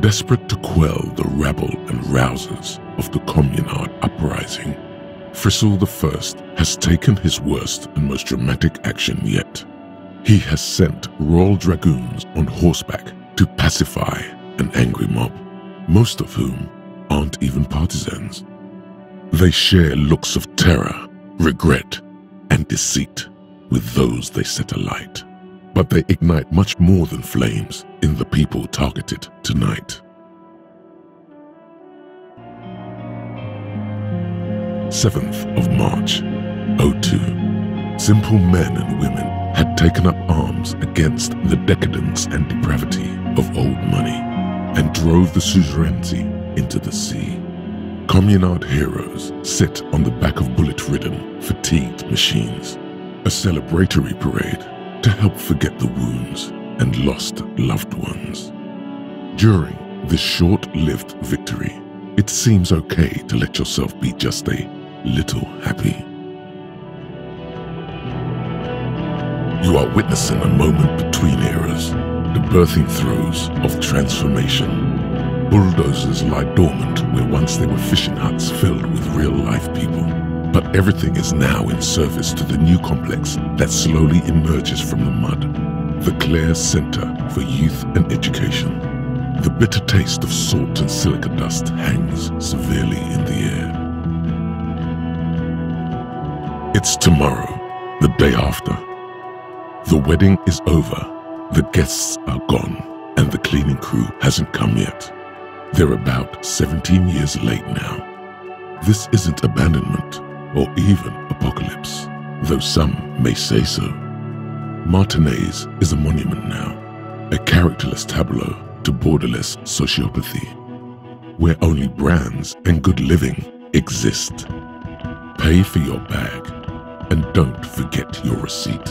Desperate to quell the rabble and rousers of the communard uprising, Frissel I has taken his worst and most dramatic action yet. He has sent royal dragoons on horseback to pacify an angry mob, most of whom aren't even partisans. They share looks of terror, regret, and deceit with those they set alight. But they ignite much more than flames in the people targeted tonight. 7th of March, 02. Simple men and women had taken up arms against the decadence and depravity of old money and drove the suzerainty into the sea. Communard heroes sit on the back of bullet-ridden, fatigued machines, a celebratory parade to help forget the wounds and lost loved ones. During this short-lived victory, it seems okay to let yourself be just a little happy. You are witnessing a moment between eras, the birthing throes of transformation. Bulldozers lie dormant where once they were fishing huts filled with real-life people. But everything is now in service to the new complex that slowly emerges from the mud. The Clare Center for Youth and Education. The bitter taste of salt and silica dust hangs severely in the air. It's tomorrow, the day after. The wedding is over, the guests are gone, and the cleaning crew hasn't come yet. They're about 17 years late now. This isn't abandonment or even apocalypse, though some may say so. Martinaise is a monument now, a characterless tableau to borderless sociopathy, where only brands and good living exist. Pay for your bag and don't forget your receipt.